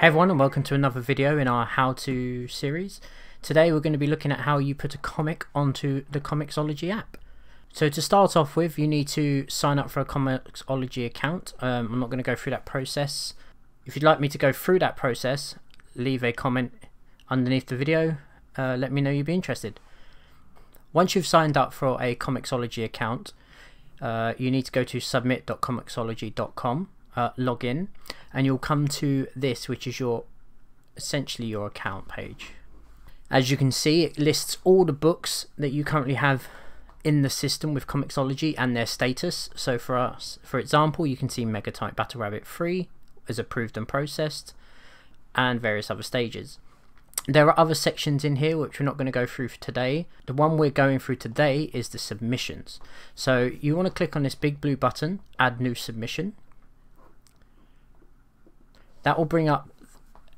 Hey everyone and welcome to another video in our how to series. Today we're going to be looking at how you put a comic onto the Comixology app. So to start off with you need to sign up for a Comixology account. Um, I'm not going to go through that process. If you'd like me to go through that process leave a comment underneath the video. Uh, let me know you'd be interested. Once you've signed up for a Comixology account uh, you need to go to submit.comixology.com uh, log in and you'll come to this which is your essentially your account page as you can see it lists all the books that you currently have in the system with Comixology and their status so for us for example you can see Megatype Battle Rabbit 3 is approved and processed and various other stages there are other sections in here which we're not going to go through for today. The one we're going through today is the submissions. So you want to click on this big blue button, add new submission that will bring up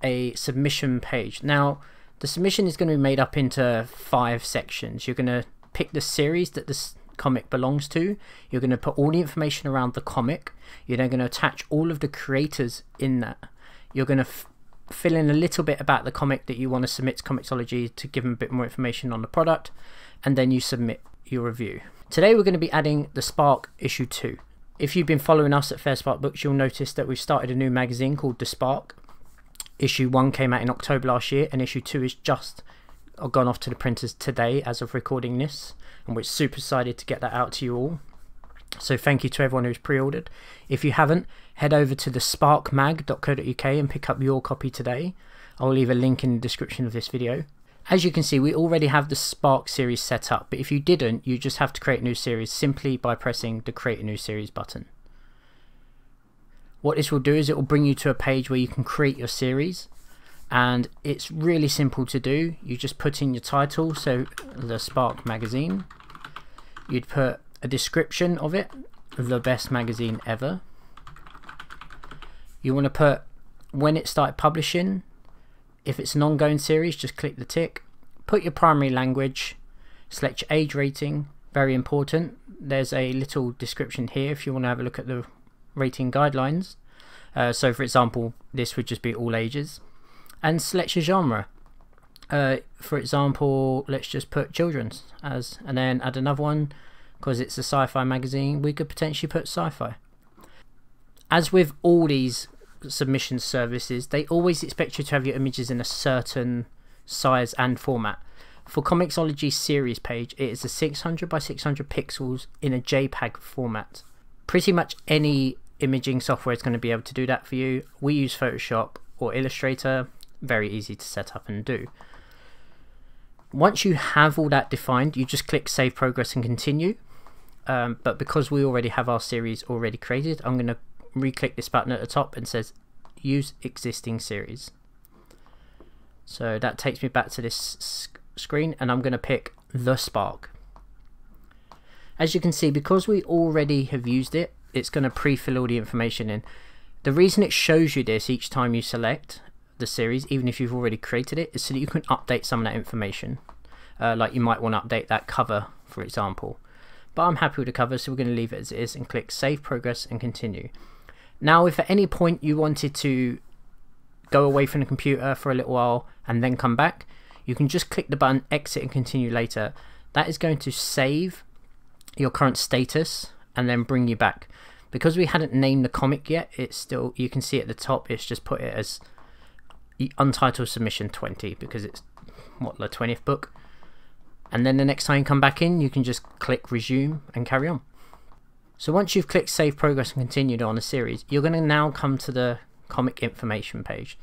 a submission page. Now, the submission is going to be made up into five sections. You're going to pick the series that this comic belongs to. You're going to put all the information around the comic. You're then going to attach all of the creators in that. You're going to fill in a little bit about the comic that you want to submit to Comixology to give them a bit more information on the product. And then you submit your review. Today we're going to be adding the Spark issue 2. If you've been following us at Fair Spark Books, you'll notice that we've started a new magazine called The Spark. Issue 1 came out in October last year, and issue 2 is just gone off to the printers today as of recording this, and we're super excited to get that out to you all. So thank you to everyone who's pre-ordered. If you haven't, head over to the sparkmag.co.uk and pick up your copy today. I'll leave a link in the description of this video. As you can see, we already have the Spark series set up, but if you didn't, you just have to create a new series simply by pressing the Create a New Series button. What this will do is it will bring you to a page where you can create your series, and it's really simple to do. You just put in your title, so the Spark magazine. You'd put a description of it, the best magazine ever. You want to put when it started publishing, if it's an ongoing series, just click the tick. Put your primary language, select your age rating, very important. There's a little description here if you want to have a look at the rating guidelines. Uh, so for example, this would just be all ages. And select your genre. Uh, for example, let's just put children's as, and then add another one because it's a sci-fi magazine. We could potentially put sci-fi. As with all these submission services, they always expect you to have your images in a certain size and format. For Comixology series page, it is a 600 by 600 pixels in a JPEG format. Pretty much any imaging software is going to be able to do that for you. We use Photoshop or Illustrator, very easy to set up and do. Once you have all that defined, you just click Save Progress and Continue. Um, but because we already have our series already created, I'm going to re-click this button at the top and says use existing series. So that takes me back to this screen and I'm going to pick the Spark. As you can see, because we already have used it, it's going to pre-fill all the information in. The reason it shows you this each time you select the series, even if you've already created it, is so that you can update some of that information. Uh, like you might want to update that cover, for example. But I'm happy with the cover, so we're going to leave it as it is and click Save Progress and Continue. Now, if at any point you wanted to go away from the computer for a little while and then come back, you can just click the button Exit and Continue later. That is going to save your current status and then bring you back. Because we hadn't named the comic yet, it's still, you can see at the top, it's just put it as Untitled Submission 20 because it's, what, the 20th book? And then the next time you come back in, you can just click Resume and carry on. So once you've clicked Save Progress and Continued on a series, you're going to now come to the comic information page.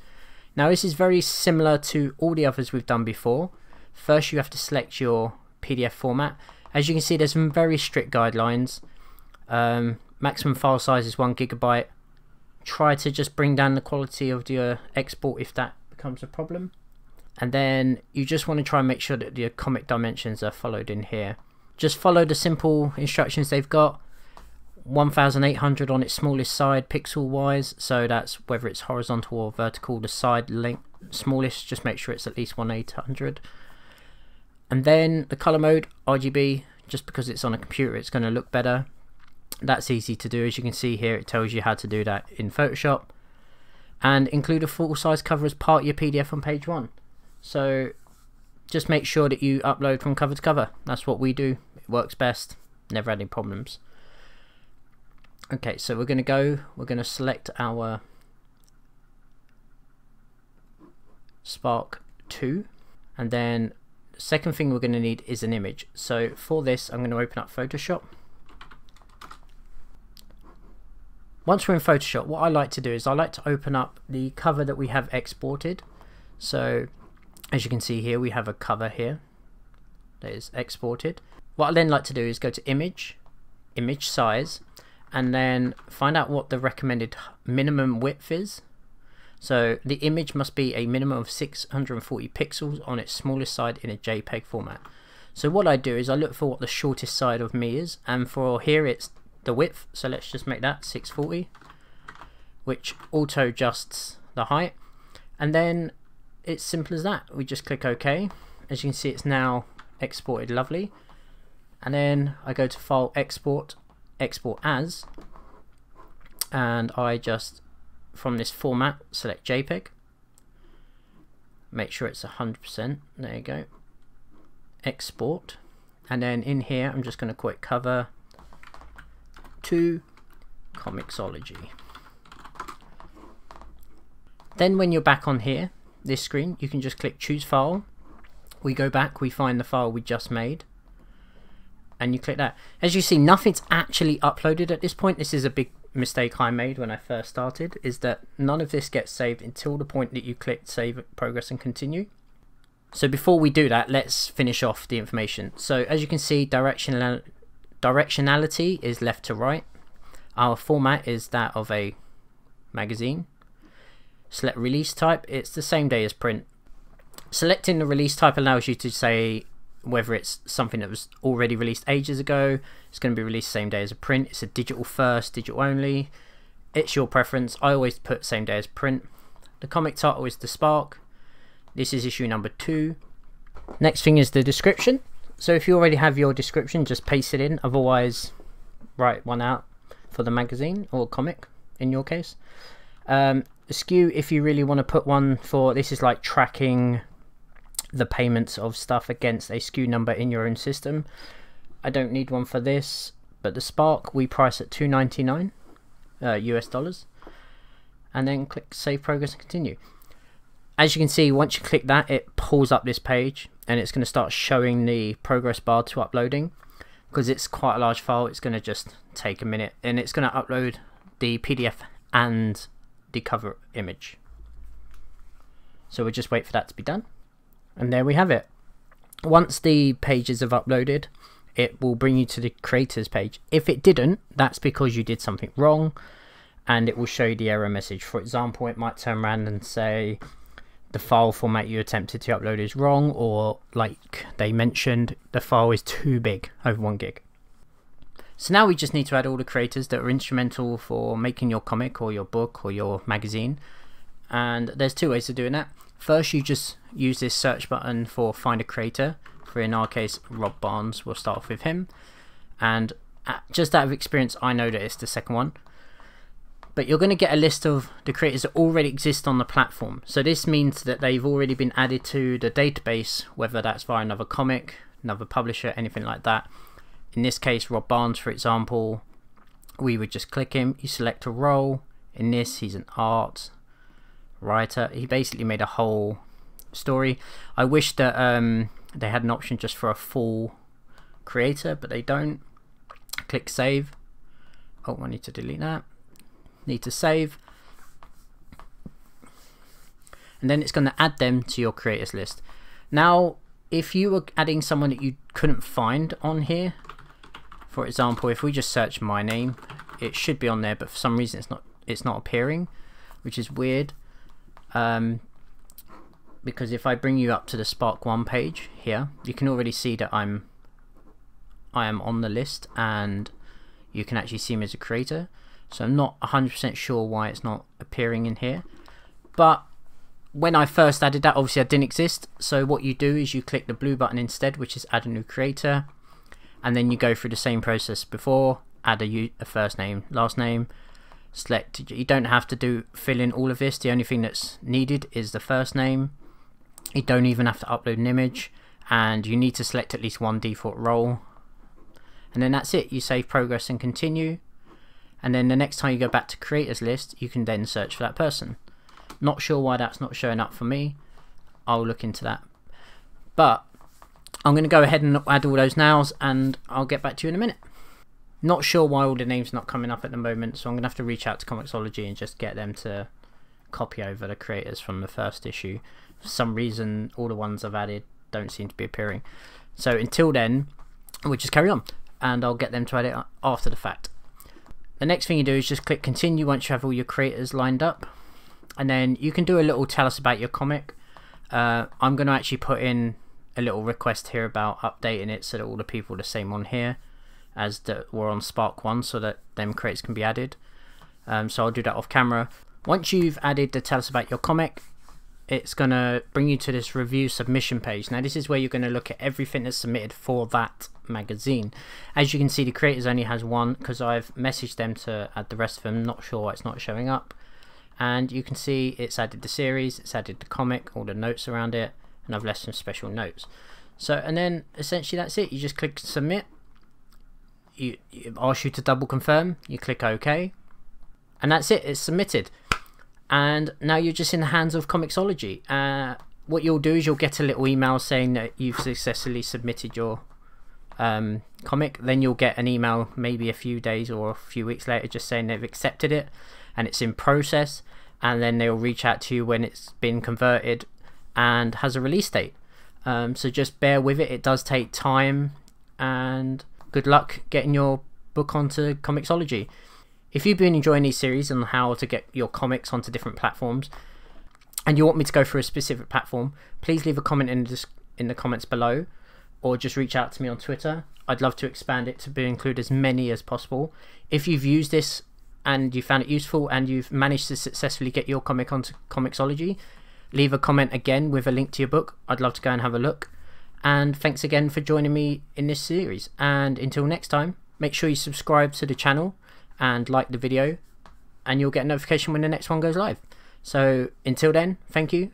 Now this is very similar to all the others we've done before. First you have to select your PDF format. As you can see there's some very strict guidelines. Um, maximum file size is 1 gigabyte. Try to just bring down the quality of your export if that becomes a problem. And then you just want to try and make sure that the comic dimensions are followed in here. Just follow the simple instructions they've got 1800 on its smallest side pixel wise so that's whether it's horizontal or vertical the side length smallest just make sure it's at least 1800 and then the color mode RGB just because it's on a computer it's going to look better that's easy to do as you can see here it tells you how to do that in Photoshop and include a full size cover as part of your PDF on page one. So just make sure that you upload from cover to cover. That's what we do. It works best. Never had any problems. Okay, so we're going to go, we're going to select our Spark 2 and then the second thing we're going to need is an image. So for this I'm going to open up Photoshop. Once we're in Photoshop what I like to do is I like to open up the cover that we have exported. So as you can see here we have a cover here that is exported. What I then like to do is go to image, image size and then find out what the recommended minimum width is. So the image must be a minimum of 640 pixels on its smallest side in a JPEG format. So what I do is I look for what the shortest side of me is and for here it's the width so let's just make that 640 which auto adjusts the height and then it's simple as that we just click OK as you can see it's now exported lovely and then I go to file export export as and I just from this format select JPEG. Make sure it's 100% there you go. Export. And then in here I'm just going to quit cover to Comixology. Then when you're back on here this screen you can just click choose file. We go back we find the file we just made and you click that. As you see, nothing's actually uploaded at this point. This is a big mistake I made when I first started, is that none of this gets saved until the point that you click save progress and continue. So before we do that, let's finish off the information. So as you can see, directional directionality is left to right. Our format is that of a magazine. Select release type, it's the same day as print. Selecting the release type allows you to say whether it's something that was already released ages ago, it's going to be released same day as a print, it's a digital first, digital only, it's your preference. I always put same day as print. The comic title is The Spark. This is issue number two. Next thing is the description. So if you already have your description, just paste it in. Otherwise, write one out for the magazine or comic in your case. Um, SKU, if you really want to put one for, this is like tracking the payments of stuff against a SKU number in your own system. I don't need one for this, but the Spark we price at 2.99 uh, US dollars, and then click Save Progress and Continue. As you can see, once you click that, it pulls up this page, and it's going to start showing the progress bar to uploading. Because it's quite a large file, it's going to just take a minute, and it's going to upload the PDF and the cover image. So we'll just wait for that to be done. And there we have it. Once the pages have uploaded, it will bring you to the creators page. If it didn't, that's because you did something wrong and it will show you the error message. For example, it might turn around and say the file format you attempted to upload is wrong or like they mentioned, the file is too big, over one gig. So now we just need to add all the creators that are instrumental for making your comic or your book or your magazine. And there's two ways of doing that. First, you just use this search button for find a creator. For in our case, Rob Barnes. We'll start off with him. And uh, just out of experience, I know that it's the second one. But you're going to get a list of the creators that already exist on the platform. So this means that they've already been added to the database, whether that's via another comic, another publisher, anything like that. In this case, Rob Barnes, for example, we would just click him. You select a role. In this, he's an art writer. He basically made a whole story. I wish that um, they had an option just for a full creator, but they don't. Click save. Oh, I need to delete that. Need to save. And then it's going to add them to your creators list. Now, if you were adding someone that you couldn't find on here, for example, if we just search my name, it should be on there, but for some reason it's not it's not appearing, which is weird. Um, because if I bring you up to the Spark 1 page here, you can already see that I'm I am on the list and you can actually see me as a creator. So I'm not 100% sure why it's not appearing in here. But when I first added that, obviously I didn't exist. So what you do is you click the blue button instead, which is add a new creator. And then you go through the same process before, add a, a first name, last name, select you don't have to do fill in all of this the only thing that's needed is the first name you don't even have to upload an image and you need to select at least one default role. And then that's it. You save progress and continue. And then the next time you go back to creators list you can then search for that person. Not sure why that's not showing up for me. I'll look into that. But I'm going to go ahead and add all those nows and I'll get back to you in a minute. Not sure why all the names not coming up at the moment, so I'm going to have to reach out to Comixology and just get them to copy over the creators from the first issue. Some reason, all the ones I've added don't seem to be appearing. So until then, we'll just carry on, and I'll get them to add it after the fact. The next thing you do is just click continue once you have all your creators lined up, and then you can do a little tell us about your comic. Uh, I'm going to actually put in a little request here about updating it so that all the people are the same on here as that were on Spark 1 so that them crates can be added. Um, so I'll do that off camera. Once you've added the tell us about your comic, it's going to bring you to this review submission page. Now this is where you're going to look at everything that's submitted for that magazine. As you can see the creators only has one because I've messaged them to add the rest of them. Not sure why it's not showing up. And you can see it's added the series, it's added the comic, all the notes around it, and I've left some special notes. So and then essentially that's it. You just click submit you, you ask you to double confirm, you click OK, and that's it, it's submitted. And now you're just in the hands of Comixology. Uh, what you'll do is you'll get a little email saying that you've successfully submitted your um, comic. Then you'll get an email maybe a few days or a few weeks later just saying they've accepted it and it's in process. And then they'll reach out to you when it's been converted and has a release date. Um, so just bear with it, it does take time and good luck getting your book onto Comixology. If you've been enjoying these series on how to get your comics onto different platforms, and you want me to go for a specific platform, please leave a comment in the, in the comments below, or just reach out to me on Twitter. I'd love to expand it to be, include as many as possible. If you've used this and you found it useful and you've managed to successfully get your comic onto Comixology, leave a comment again with a link to your book. I'd love to go and have a look. And thanks again for joining me in this series. And until next time, make sure you subscribe to the channel and like the video, and you'll get a notification when the next one goes live. So until then, thank you